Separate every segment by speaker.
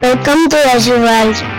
Speaker 1: Welcome to Azure World.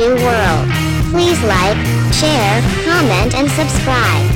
Speaker 2: World. Please like, share, comment and subscribe.